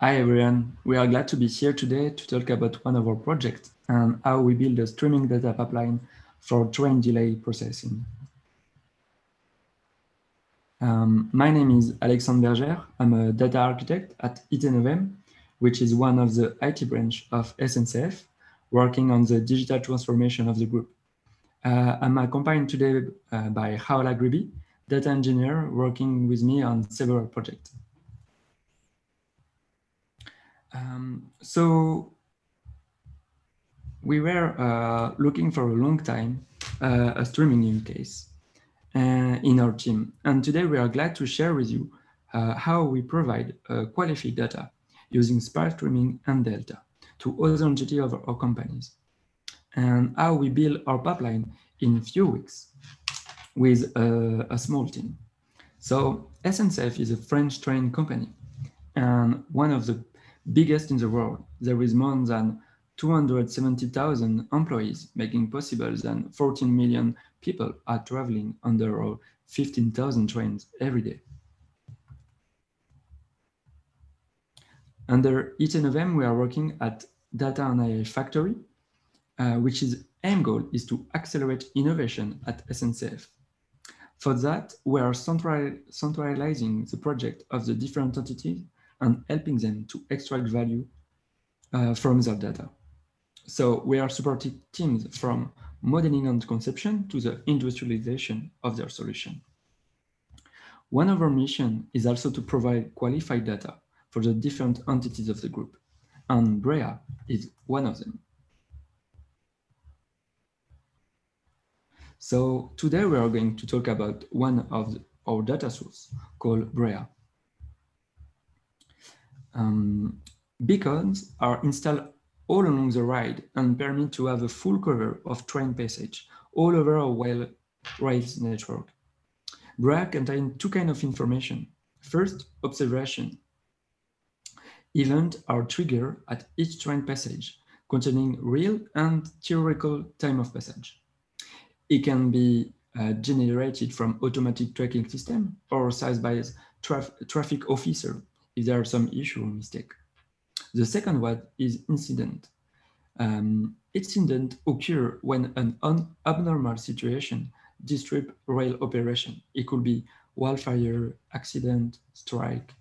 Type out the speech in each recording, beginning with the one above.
Hi everyone, we are glad to be here today to talk about one of our projects and how we build a streaming data pipeline for train delay processing. Um, my name is Alexandre Berger. I'm a data architect at Itnovem, which is one of the IT branch of SNCF, working on the digital transformation of the group. Uh, I'm accompanied today uh, by Haola Gribi, data engineer working with me on several projects. Um, so we were uh, looking for a long time uh, a streaming use case uh, in our team. And today we are glad to share with you uh, how we provide qualified data using Spark Streaming and Delta to other entities of our companies and how we build our pipeline in a few weeks with a, a small team. So SNCF is a French train company and one of the biggest in the world. There is more than 270,000 employees, making possible than 14 million people are traveling the 15,000 trains every day. Under Itnovem, we are working at Data and AI Factory, uh, which is aim goal is to accelerate innovation at SNCF. For that, we are centralizing the project of the different entities and helping them to extract value uh, from their data. So we are supporting teams from modeling and conception to the industrialization of their solution. One of our mission is also to provide qualified data for the different entities of the group, and Brea is one of them. So today we are going to talk about one of the, our data source called Brea. Um, beacons are installed all along the ride and permit to have a full cover of train passage all over a well rails network. Brea contains two kinds of information. First, observation. Events are triggered at each train passage, containing real and theoretical time of passage. It can be uh, generated from automatic tracking system or sized by traf traffic officer if there are some issue or mistake. The second one is incident. Um, incident occur when an abnormal situation disrupt rail operation. It could be wildfire, accident, strike.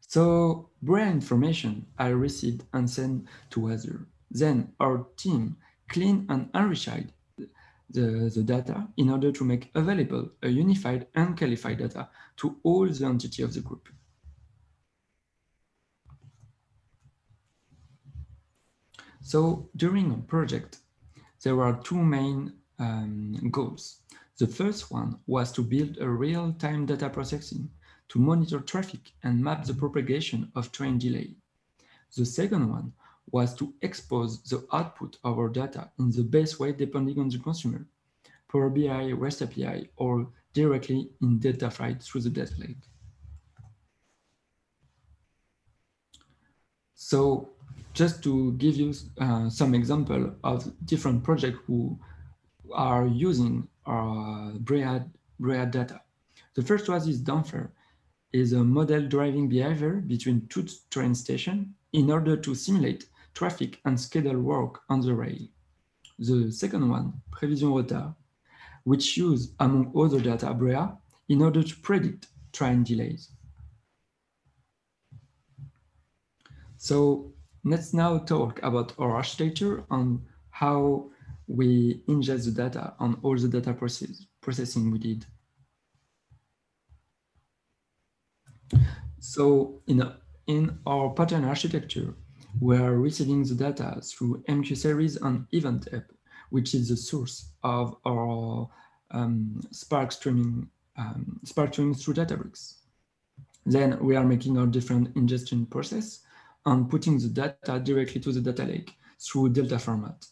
So Brea information I received and sent to Azure. Then our team clean and enrich the, the data in order to make available a unified and qualified data to all the entity of the group. So during a project, there are two main um, goals. The first one was to build a real-time data processing to monitor traffic and map the propagation of train delay. The second one was to expose the output of our data in the best way depending on the consumer, Power BI, REST API, or directly in data flight through the data lake. So just to give you uh, some example of different projects who are using our Brea, Brea data. The first one is Dunfer, is a model driving behavior between two train stations in order to simulate traffic and schedule work on the rail. The second one, Prevision Retard, which use, among other data, Brea in order to predict train delays. So let's now talk about our architecture and how we ingest the data on all the data process, processing we did. So in, in our pattern architecture, we are receiving the data through MQ series and event hub, which is the source of our um, Spark streaming, um, Spark streaming through Databricks. Then we are making our different ingestion process and putting the data directly to the data lake through Delta format.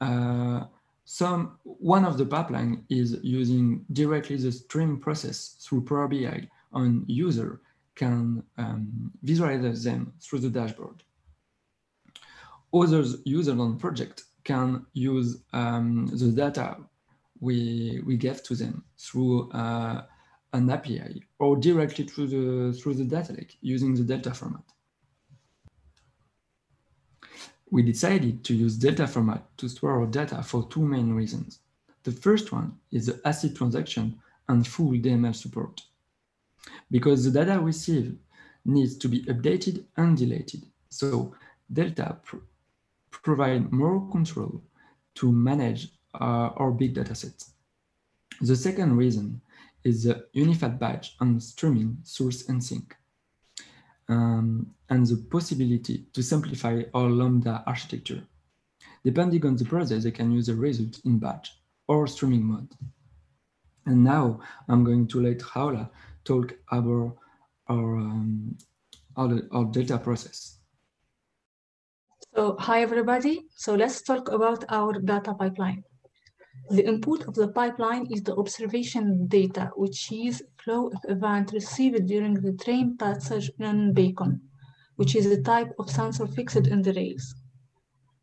Uh, some one of the pipeline is using directly the stream process through Power BI and user can um, visualize them through the dashboard. Other users on project can use um, the data we, we give to them through uh, an API or directly through the, through the data lake using the Delta format. We decided to use Delta format to store our data for two main reasons. The first one is the ACID transaction and full DML support. Because the data received needs to be updated and deleted. So Delta pr provide more control to manage uh, our big data sets. The second reason is the unified batch and streaming source and sink, um, and the possibility to simplify our Lambda architecture. Depending on the process, they can use the result in batch or streaming mode. And now I'm going to let Raula talk about our, um, our, our data process. So hi everybody. So let's talk about our data pipeline. The input of the pipeline is the observation data, which is flow of event received during the train passage in Beacon, which is a type of sensor fixed in the rails.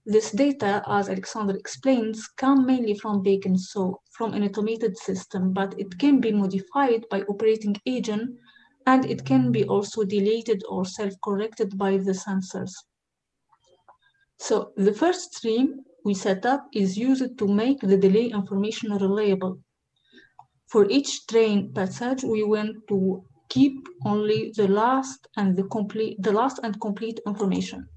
This data, as Alexander explains, come mainly from Beacon, so from an automated system, but it can be modified by operating agent, and it can be also deleted or self-corrected by the sensors. So the first stream we set up is used to make the delay information reliable. For each train passage, we want to keep only the last and the complete, the last and complete information.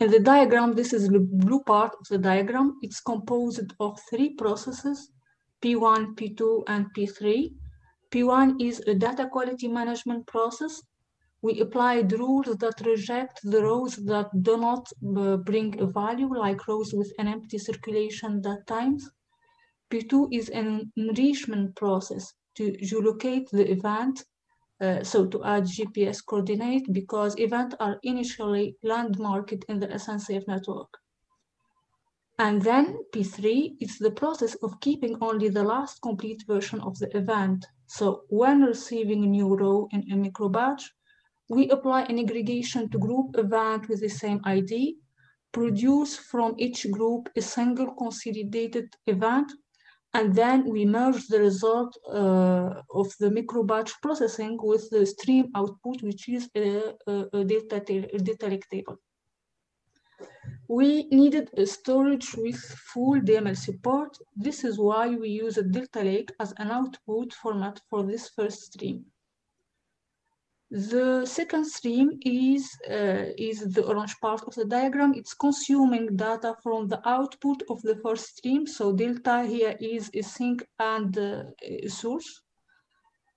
In the diagram, this is the blue part of the diagram. It's composed of three processes, P1, P2, and P3. P1 is a data quality management process we applied rules that reject the rows that do not uh, bring a value, like rows with an empty circulation that times. P2 is an enrichment process to geolocate the event, uh, so to add GPS coordinate, because events are initially landmarked in the SNCF network. And then P3 is the process of keeping only the last complete version of the event. So when receiving a new row in a microbatch, we apply an aggregation to group event with the same ID, produce from each group a single consolidated event, and then we merge the result uh, of the microbatch processing with the stream output, which is a, a, a data, data lake table. We needed a storage with full DML support. This is why we use a Delta Lake as an output format for this first stream. The second stream is, uh, is the orange part of the diagram. It's consuming data from the output of the first stream. So delta here is a sink and uh, a source.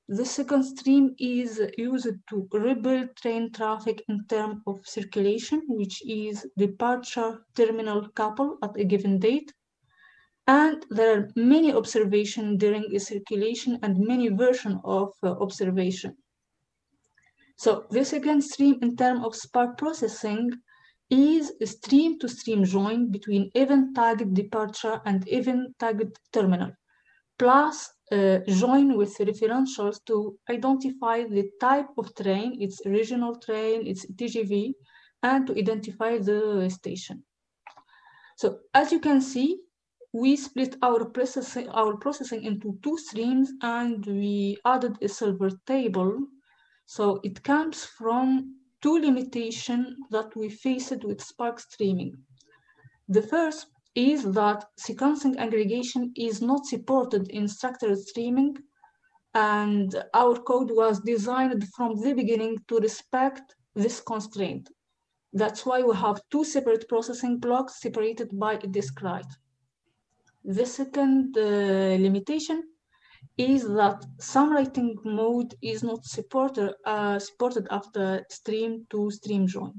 The second stream is used to rebuild train traffic in terms of circulation, which is departure terminal couple at a given date. And there are many observations during a circulation and many versions of uh, observation. So the second stream in terms of Spark processing is a stream-to-stream join between event target departure and event target terminal, plus uh, join with referentials to identify the type of train, its regional train, its TGV, and to identify the station. So as you can see, we split our processing, our processing into two streams and we added a silver table so it comes from two limitations that we faced with Spark streaming. The first is that sequencing aggregation is not supported in structured streaming, and our code was designed from the beginning to respect this constraint. That's why we have two separate processing blocks separated by a disk write. The second uh, limitation is that some writing mode is not supported, uh, supported after stream to stream join.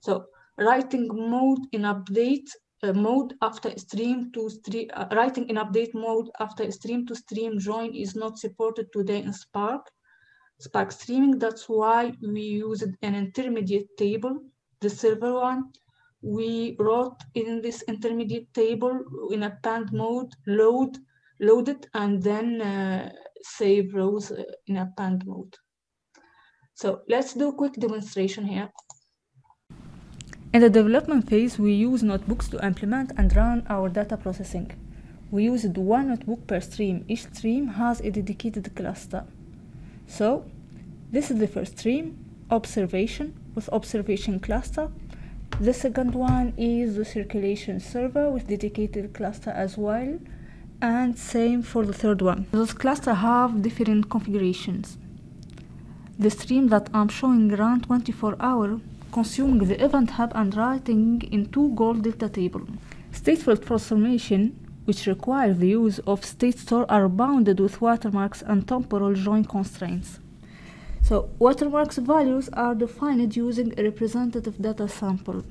So writing mode in update uh, mode after stream to stream, uh, writing in update mode after stream to stream join is not supported today in Spark. Spark streaming, that's why we used an intermediate table, the silver one. We wrote in this intermediate table in append mode, load load it and then uh, save rows uh, in append mode. So let's do a quick demonstration here. In the development phase, we use notebooks to implement and run our data processing. we used one notebook per stream. Each stream has a dedicated cluster. So this is the first stream, observation with observation cluster. The second one is the circulation silver with dedicated cluster as well. And same for the third one. Those clusters have different configurations. The stream that I'm showing run 24 hour consuming the event hub and writing in two gold delta table. Stateful transformation which require the use of state store are bounded with watermarks and temporal join constraints. So watermarks values are defined using a representative data sample.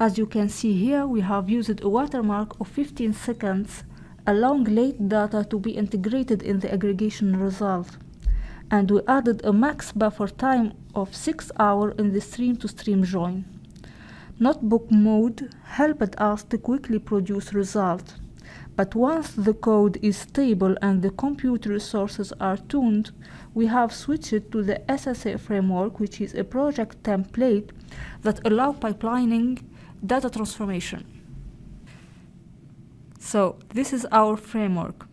As you can see here, we have used a watermark of 15 seconds, allowing late data to be integrated in the aggregation result. And we added a max buffer time of 6 hours in the stream-to-stream -stream join. Notebook mode helped us to quickly produce results. But once the code is stable and the compute resources are tuned, we have switched to the SSA framework, which is a project template that allow pipelining data transformation. So this is our framework.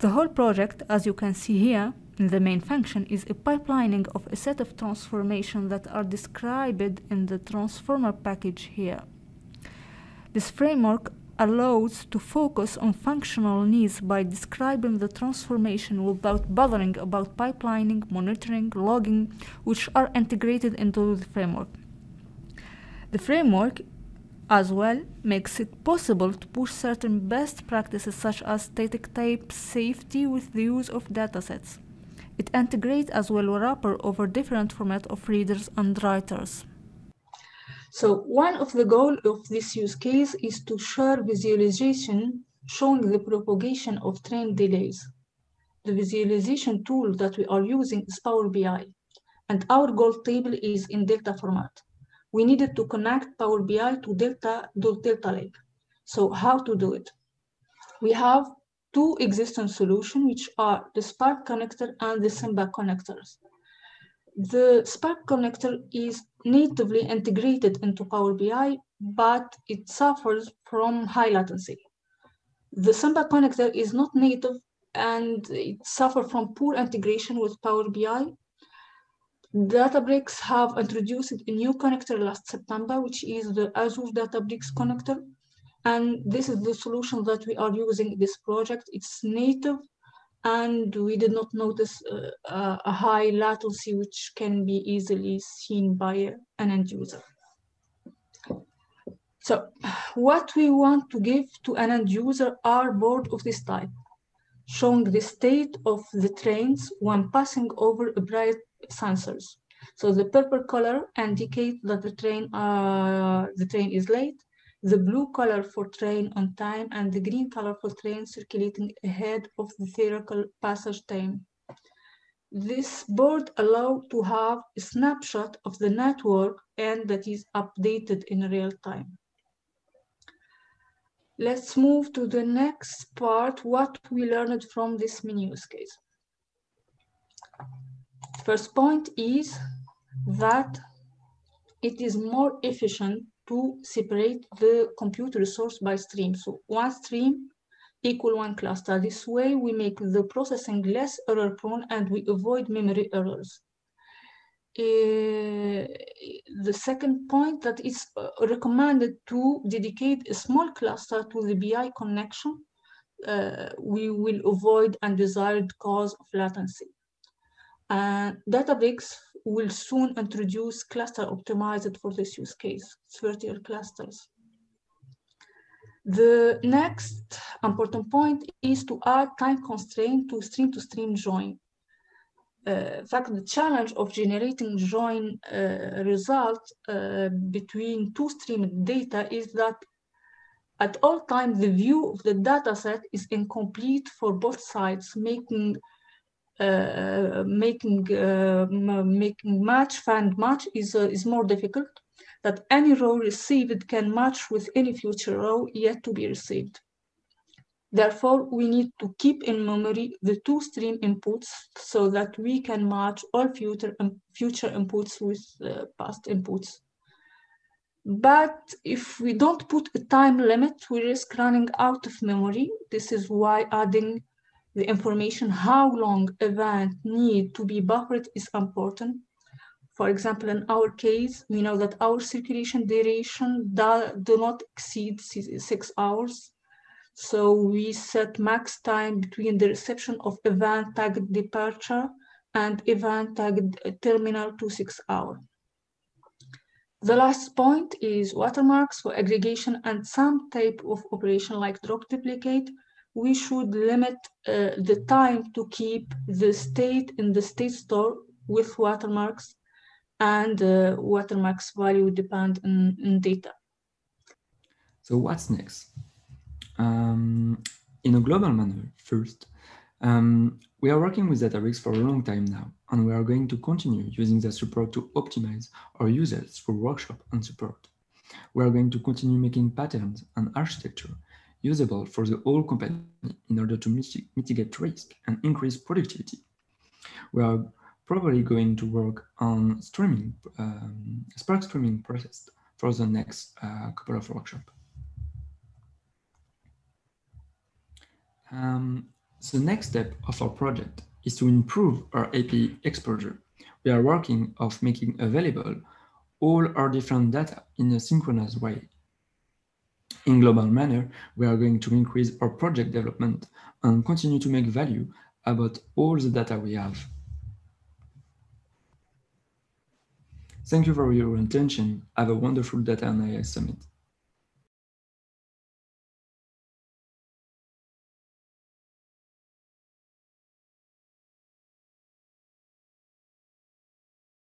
The whole project, as you can see here, in the main function is a pipelining of a set of transformations that are described in the transformer package here. This framework allows to focus on functional needs by describing the transformation without bothering about pipelining, monitoring, logging, which are integrated into the framework. The framework as well makes it possible to push certain best practices such as static type safety with the use of datasets. It integrates as well wrapper over different format of readers and writers. So one of the goals of this use case is to share visualization showing the propagation of train delays. The visualization tool that we are using is Power BI, and our goal table is in Delta format. We needed to connect Power BI to Delta, Delta Lake. So how to do it? We have two existing solutions, which are the Spark connector and the Simba connectors. The Spark connector is natively integrated into Power BI, but it suffers from high latency. The Simba connector is not native and it suffers from poor integration with Power BI. Databricks have introduced a new connector last September, which is the Azure Databricks connector, and this is the solution that we are using this project. It's native and we did not notice uh, a high latency which can be easily seen by an end user. So what we want to give to an end user are board of this type, showing the state of the trains when passing over a bright sensors. So the purple color indicates that the train, uh, the train is late, the blue color for train on time and the green color for train circulating ahead of the theoretical passage time. This board allows to have a snapshot of the network and that is updated in real time. Let's move to the next part, what we learned from this mini use case. First point is that it is more efficient to separate the compute resource by stream. So one stream equal one cluster. This way we make the processing less error prone and we avoid memory errors. Uh, the second point that is uh, recommended to dedicate a small cluster to the BI connection, uh, we will avoid undesired cause of latency. Uh, Databricks will soon introduce cluster optimized for this use case, virtual clusters. The next important point is to add time constraint to stream-to-stream -stream join. Uh, in fact, the challenge of generating join uh, result uh, between two stream data is that at all times the view of the data set is incomplete for both sides, making making uh, making match find match is uh, is more difficult. That any row received can match with any future row yet to be received. Therefore, we need to keep in memory the two stream inputs so that we can match all future, um, future inputs with uh, past inputs. but if we don't put a time limit, we risk running out of memory. This is why adding the information how long event need to be buffered is important. For example, in our case, we know that our circulation duration do, do not exceed six hours. So we set max time between the reception of event tagged departure and event tagged terminal to six hours. The last point is watermarks for aggregation and some type of operation like drop duplicate. We should limit uh, the time to keep the state in the state store with watermarks and uh, watermarks value depend on, data. So what's next? Um, in a global manner, first, um, we are working with Databricks for a long time now, and we are going to continue using the support to optimize our users through workshop and support. We are going to continue making patterns and architecture usable for the whole company in order to mitigate risk and increase productivity. We are probably going to work on streaming, um, Spark streaming process for the next uh, couple of workshops. Um, the next step of our project is to improve our API exposure. We are working of making available all our different data in a synchronous way. In global manner, we are going to increase our project development and continue to make value about all the data we have. Thank you for your attention. Have a wonderful Data and AI Summit.